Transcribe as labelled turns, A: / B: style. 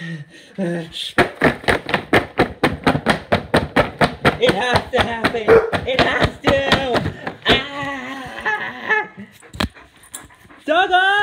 A: It has to happen. It has to. Ah! Doggo!